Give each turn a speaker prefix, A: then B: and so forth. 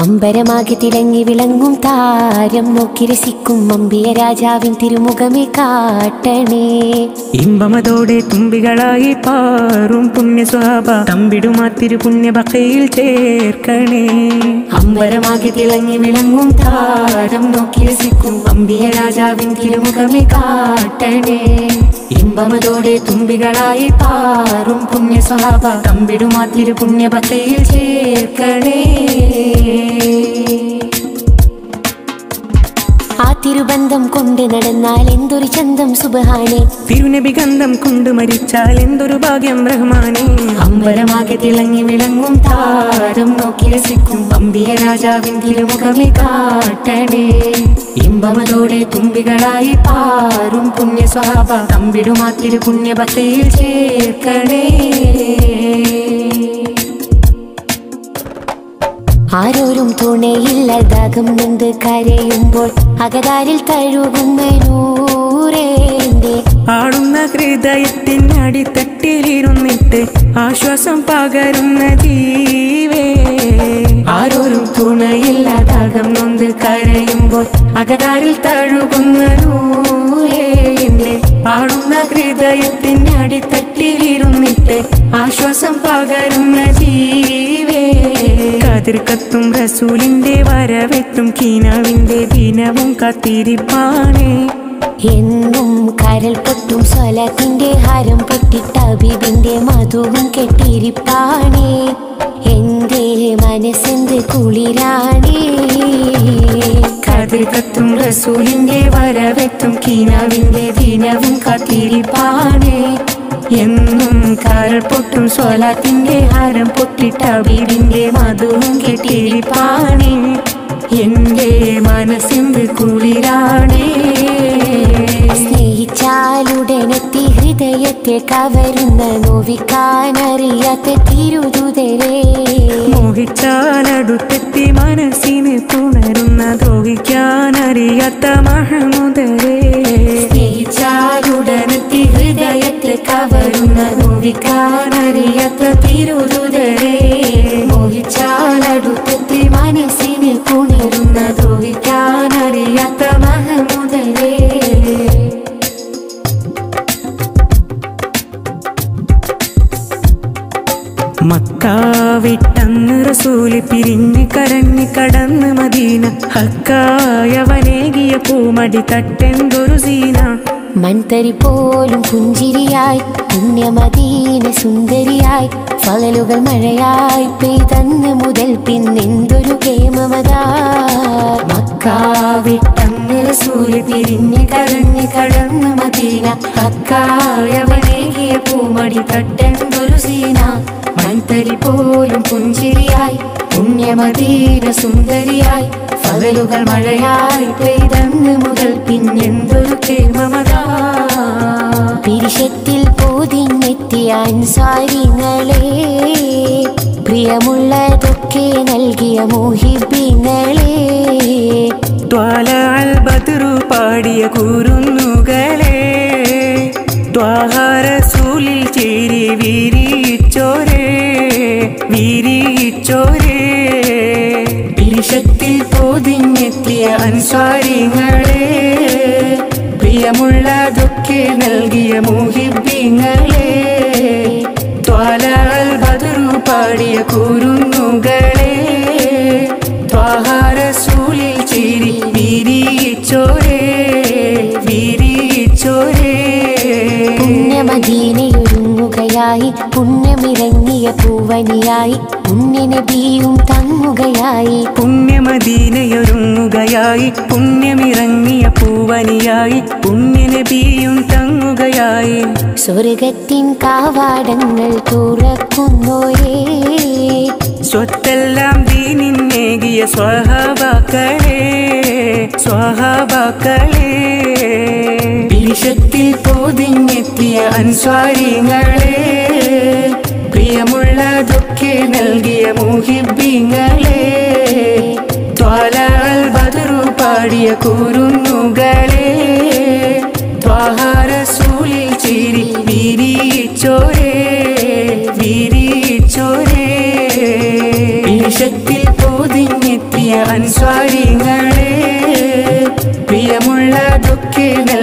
A: അമ്പരമാകെ തിളങ്ങി വിളങ്ങും താരം. നോക്കി രസിക്കും അമ്പിയ രാജാവിൻ തിരുമുഖമേ കാട്ടണേ.
B: ഇമ്പമതോടെ തുമ്പികളായി പാറും പുണ്യ സ്വാഭ തമ്പിടുമാ തിരുപുണ്യ ബക്കയിൽ ചേർക്കണേ.
A: അമ്പരമാകെ തിളങ്ങി വിളങ്ങും താരം. നോക്കി രസിക്കും അമ്പിയ രാജാവിൻ തിരുമുഖമേ കാട്ടണേ. ഇമ്പമതോടെ തുമ്പികളായി പാറും പുണ്യ സ്വഭാവ തമ്പിടുമാ തിരുപുണ്യ ഭക്തയിൽ ചേർക്കണേ. ആ തിരുബന്ധം കൊണ്ട് നടന്നാൽ എന്തൊരു ചന്തം സുബഹാനെ?
B: തിരുനബി ഗന്ധം കൊണ്ട് മരിച്ചാൽ എന്തൊരു ഭാഗ്യം റഹ്മാനെ?
A: അമ്പരമാകെ തിളങ്ങി വിളങ്ങും താരം നോക്കി രസിക്കും പമ്പിയ രാജാവിൻ തിരുമുഖമേ കാട്ടണേ. ഇമ്പമതോടെ തുമ്പികളായി പാറും പുണ്യ സ്വഭാവ തമ്പിടുമാ തിരു പുണ്യഭക്തിയിൽ ചേർക്കണേ. ആരോരും തുണയില്ല ദാഗം നിന്ന് കരയുമ്പോൾ അകതാരിൽ തഴുകുന്ന നൂറേന്റെ
B: ആടുന്ന ഹൃദയത്തിനടിത്തട്ടിലിരുന്നിട്ട് ആശ്വാസം പകരുന്ന ജീവേ.
A: ആരോരും തുണയില്ല ദാഗം നിന്ന് കരയുമ്പോൾ അകതാരിൽ തഴുകുന്ന
B: ആശ്വാസം പകരുന്ന ജീവേ കതിർക്കത്തും റസൂലിന്റെ വരവെത്തും കീനാവിന്റെ ദിനവും കാത്തിരിപ്പാണേ
A: എന്നും കരൽ പൊട്ടും സ്വലത്തിന്റെ ഹരം പൊട്ടിട്ട ബിബിന്റെ മധുവും കെട്ടിരിപ്പാണേ എന്റെ മനസ്സിന്റെ കുളിരാണേ.
B: കതിർക്കത്തും റസൂലിന്റെ വരവെത്തും കീനാവിന്റെ ദിനവും കാത്തിരിപ്പാണേ എന്നും കാരൽ പൊട്ടും സോലാത്തിന്റെ ഹാരം പൊട്ടിട്ട വീടിന്റെ മധുവും കെട്ടിരിപ്പാണേ. എന്റെ മനസ്സിന്ത് കുളിരാണേ.
A: സ്നേഹിച്ചാലുടനെത്തി ഹൃദയത്തെ കവരുന്ന നോവിക്കാനറിയാത്ത തിരുതുതരേ കവരുന്ന നോവിക്കാനറിയാത്ത തിരുതുതരേ മോഹിച്ചാലടുത്തെത്തി മനസ്സിന് പുണരുന്ന ദ്രോഹിക്കാനറിയാത്ത മഹമുദരേ
B: മക്കാവിട്ടന്ന് റസൂൽ പിരിഞ്ഞ് കരഞ്ഞ് കടന്ന് മദീന ഹക്കായവനേകിയ പൂമടി തട്ടെന്തൊരു സീന.
A: മൺതരി പോലും പുഞ്ചിരിയായി പുണ്യമദീന സുന്ദരിയായി പകലുകൾ മഴയായി പെയ്തന്ന് മുതൽ പിന്നെന്തൊരു കേമമതാ മക്കാവിട്ടന്ന് സൂര്യ തിരിഞ്ഞ് കരഞ്ഞ് കടന്ന് മദീന. കക്കായവനേകിയ പൂമടി തട്ടെന്തൊരു സീന. മൺതരി പോലും പുഞ്ചിരിയായി പുണ്യമദീന സുന്ദരിയായി പകലുകൾ മഴയായി പെയ്തന്ന് മുതൽ പിന്നെന്തൊരു കേമമതാ പിരിശത്തിൽ പോതിഞ്ഞെത്തിയ അൻസാരിങ്ങളെ പ്രിയമുള്ളതൊക്കെ നൽകിയ മോഹിബിങ്ങളെ
B: ത്വാല ബദറു പാടിയ കുരുന്നുകളെ ത്വാഹാരസൂലിൽ ചേരി വീരിച്ചോരേ വീരിച്ചോരേ
A: പിരിശത്തിൽ പോതിഞ്ഞെത്തിയ അൻസാരിങ്ങളെ പ്രിയമുള്ളതൊക്കെ നൽകിയ മോഹിബിങ്ങളെ
B: ത്വാലാൽ ബദറു പാടിയ കുരുന്നുകളെ ത്വാഹാരസൂലിൽ ചേരി വീരിച്ചോരേ വീരിച്ചോരേ
A: പുണ്യമദീനയൊരുങ്ങുകയായി പുണ്യമിറങ്ങിയ പൂവനിയായി പുണ്യനബിയും തങ്ങുകയായി
B: പുണ്യമദീനയൊരുങ്ങുകയായി പുണ്യമിറങ്ങിയ പൂവനിയായി പുണ്യനദിയും പുണ്യനബിയും തങ്ങുകയായി
C: സ്വർഗത്തിൻ കാവാടങ്ങൾ തുറക്കുന്നോയേ
B: സ്വത്തെല്ലാം ദീനിന്നേകിയ സ്വഹാബാക്കളെ സ്വഹാബാക്കളെ വിഷത്തിൽ പോതിഞ്ഞെത്തിയ അൻസ്വാരിങ്ങളെ എനിക്ക് നൽകിയ മുഹിബിങ്ങളെ ത്വാലാൽ ബദറു പാടിയ കുരുന്നുകളെ ത്വാഹാരസൂലിൽ ചിരി വിരിയിച്ചോരേ വിരിയിച്ചോരേ. ഈശത്തിൽ പൊതിഞ്ഞെത്തിയ അൻസ്വാരികളെ പ്രിയമുള്ളതൊക്കെ നൽകി